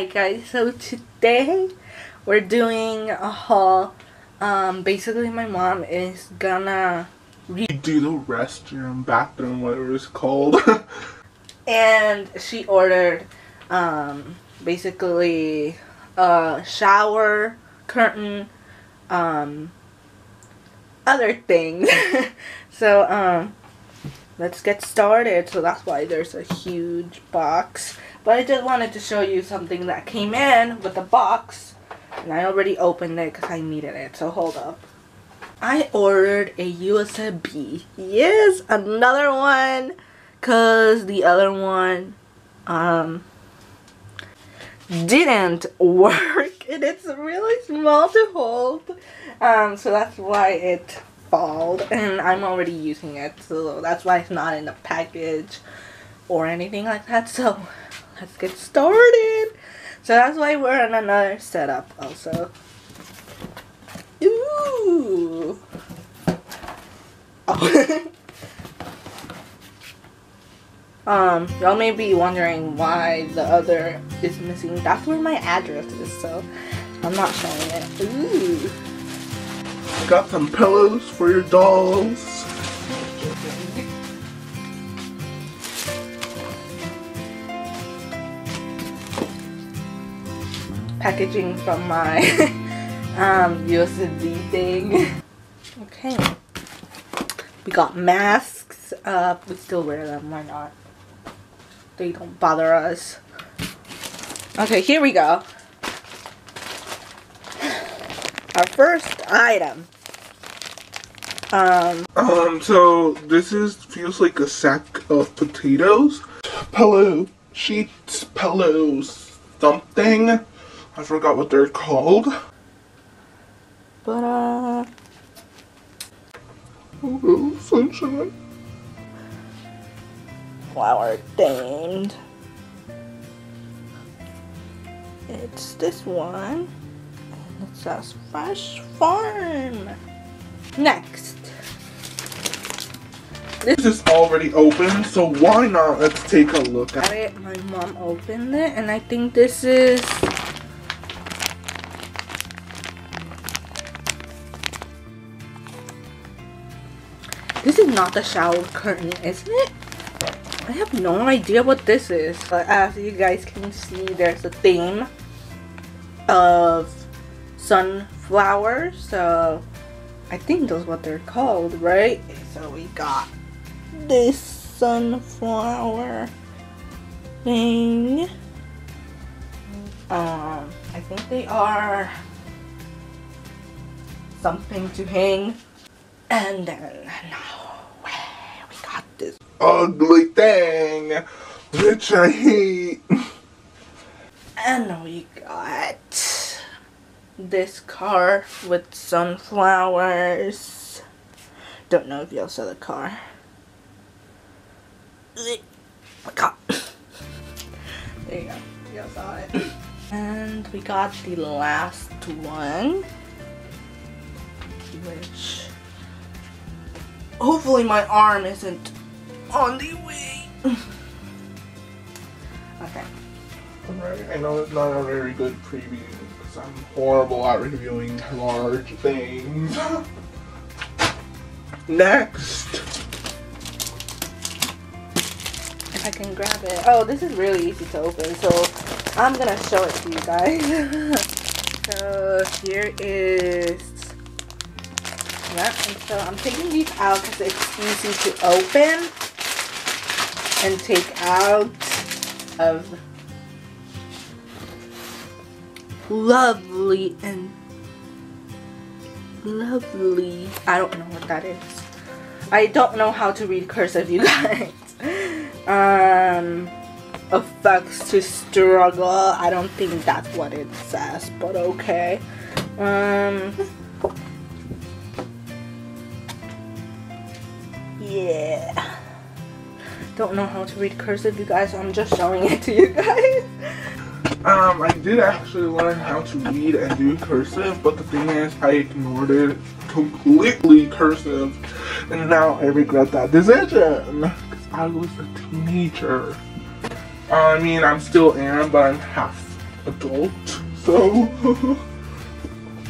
Hi guys, so today we're doing a haul. Um, basically my mom is gonna redo the restroom, bathroom, whatever it's called. and she ordered um, basically a shower, curtain, um, other things. so um, let's get started. So that's why there's a huge box. But I just wanted to show you something that came in with the box. And I already opened it because I needed it. So hold up. I ordered a USB. Yes, another one. Because the other one um, didn't work. And it's really small to hold. Um, so that's why it falled. And I'm already using it. So that's why it's not in the package or anything like that. So let's get started. So that's why we're in another setup also. Ooh. Oh. um, y'all may be wondering why the other is missing. That's where my address is, so I'm not showing it. Ooh. Got some pillows for your dolls. Packaging from my um, USB thing. Okay. We got masks. Uh, we still wear them. Why not? They don't bother us. Okay, here we go. Our first item. Um, um, so this is feels like a sack of potatoes. Pillow sheets, pillows, something. I forgot what they're called. But, uh... Oh, sunshine. Flower themed. It's this one. And it says Fresh Farm. Next. This is already open, so why not? Let's take a look at it. My mom opened it, and I think this is This is not the shower curtain, isn't it? I have no idea what this is. But as you guys can see, there's a theme of sunflowers. So I think that's what they're called, right? So we got this sunflower thing. Um, I think they are something to hang. And then now we got this ugly thing, which I hate. And we got this car with sunflowers. Don't know if y'all saw the car. God. There you go. Y'all saw it. And we got the last one. Which hopefully my arm isn't on the way. okay. Alright, I know it's not a very good preview because I'm horrible at reviewing large things. Next. If I can grab it. Oh, this is really easy to open, so I'm gonna show it to you guys. so here is And so I'm taking these out because it's easy to open and take out of lovely and lovely. I don't know what that is. I don't know how to read cursive, you guys. um, effects to struggle. I don't think that's what it says, but okay. Um. Yeah. Don't know how to read cursive, you guys. I'm just showing it to you guys. Um, I did actually learn how to read and do cursive, but the thing is, I ignored it completely cursive, and now I regret that decision, because I was a teenager. I mean, I'm still am, but I'm half adult. So. oh,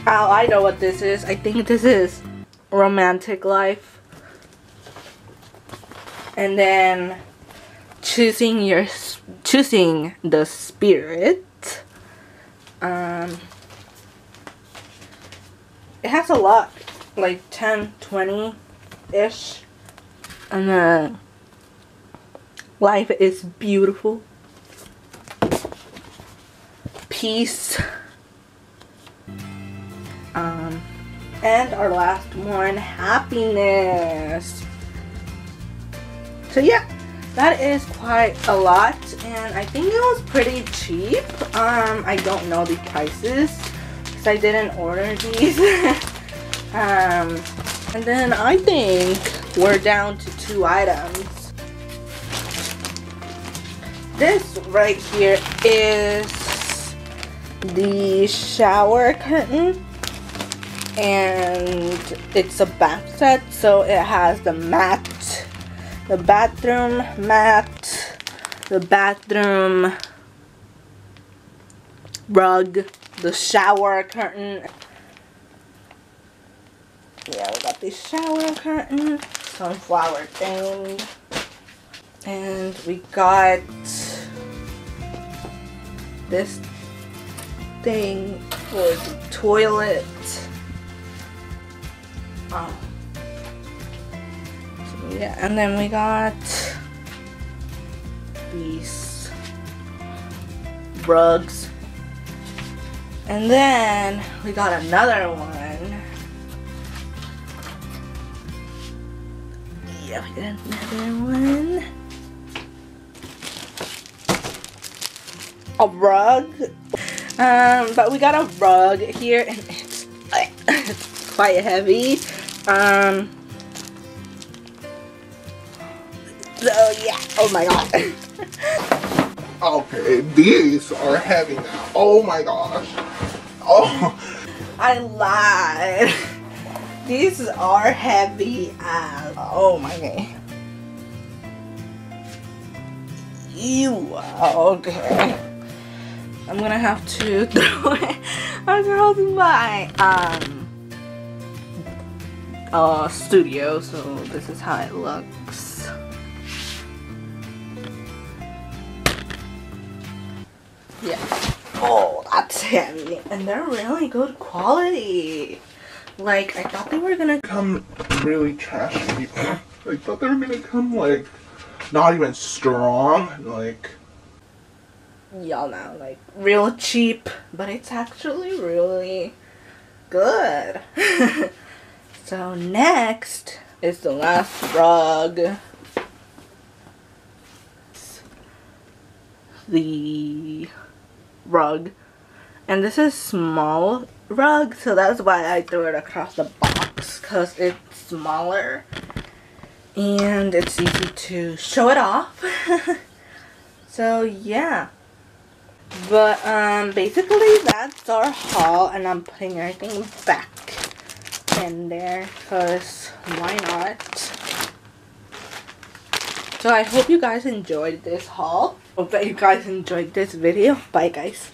I know what this is. I think this is romantic life. And then choosing your choosing the spirit. Um, it has a lot, like 10, 20 ish. And then life is beautiful. Peace. Um, and our last one, happiness. So yeah, that is quite a lot and I think it was pretty cheap. Um, I don't know the prices because I didn't order these. um, and then I think we're down to two items. This right here is the shower curtain and it's a bath set so it has the mat the bathroom mat the bathroom rug the shower curtain yeah we got the shower curtain sunflower thing and we got this thing for the toilet Oh. Yeah, and then we got these rugs. And then we got another one. Yeah, we got another one. A rug. Um, but we got a rug here and it's, it's quite heavy. Um. So yeah. Oh my god. okay, these are heavy now. Oh my gosh. Oh. I lied. These are heavy as. Oh my god. Ew. Okay. I'm gonna have to throw it across my um uh, studio, so this is how it looks. Yeah. Oh, that's heavy. And they're really good quality. Like, I thought they were gonna come really trashy. I thought they were gonna come, like, not even strong. Like, y'all know, like, real cheap. But it's actually really good. So next is the last rug. The rug. And this is small rug, so that's why I threw it across the box, because it's smaller. And it's easy to show it off. so yeah. But um basically that's our haul and I'm putting everything back in there because why not? So I hope you guys enjoyed this haul. Hope that you guys enjoyed this video. Bye guys.